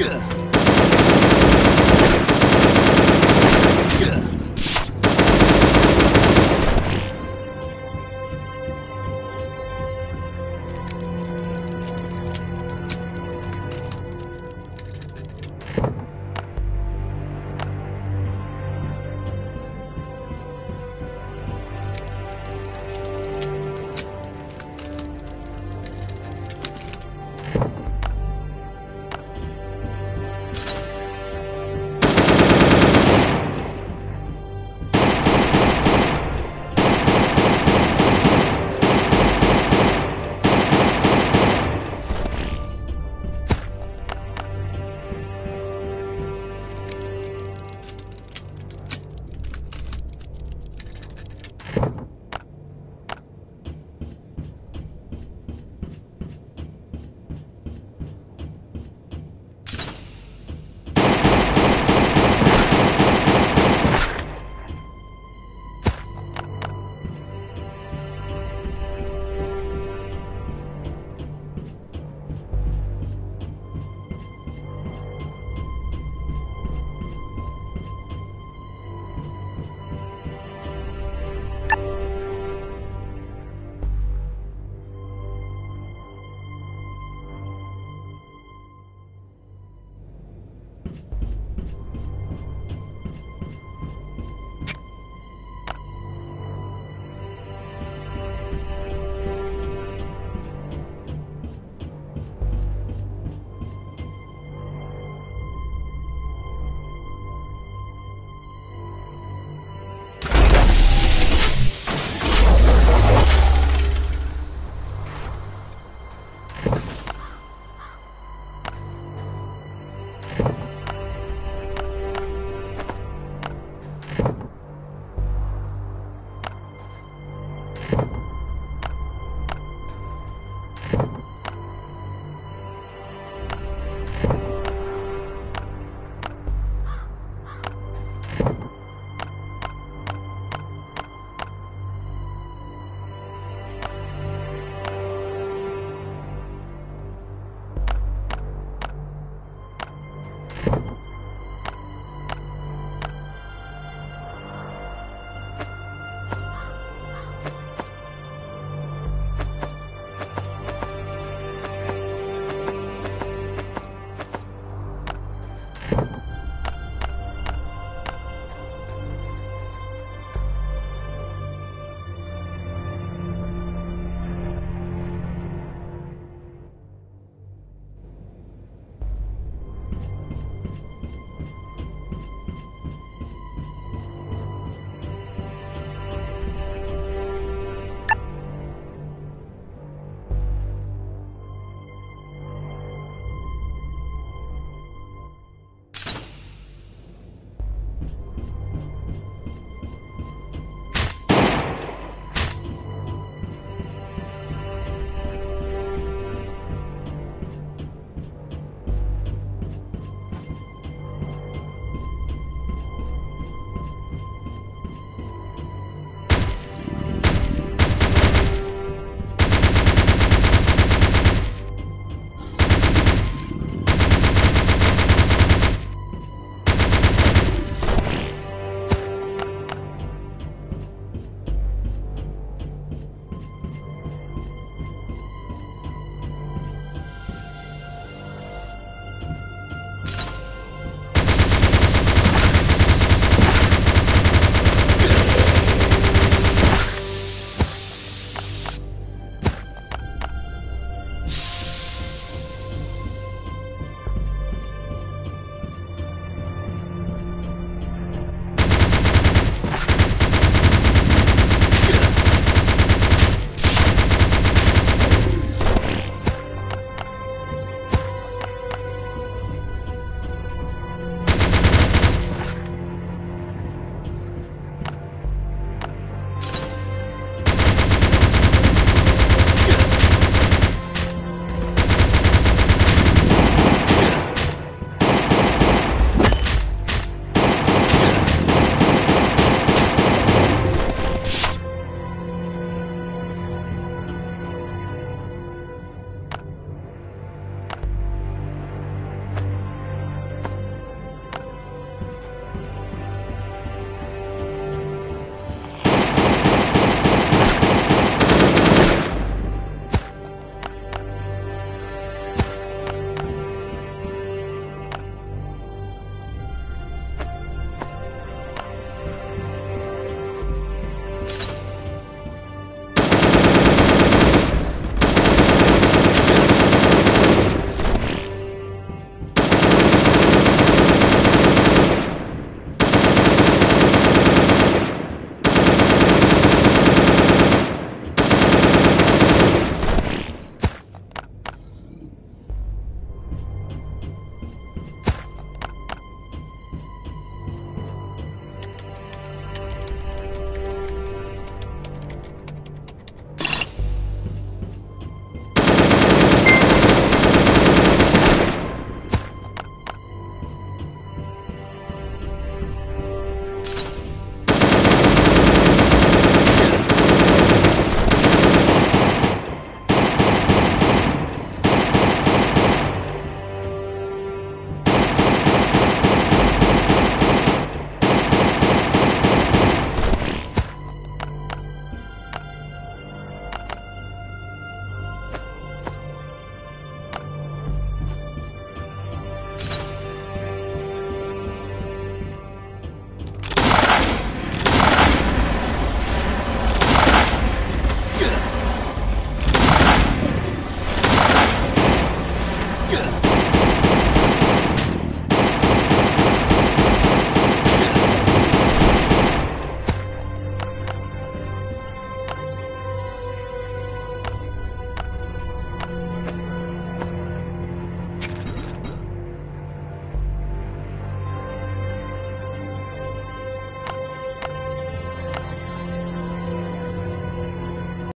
Ugh.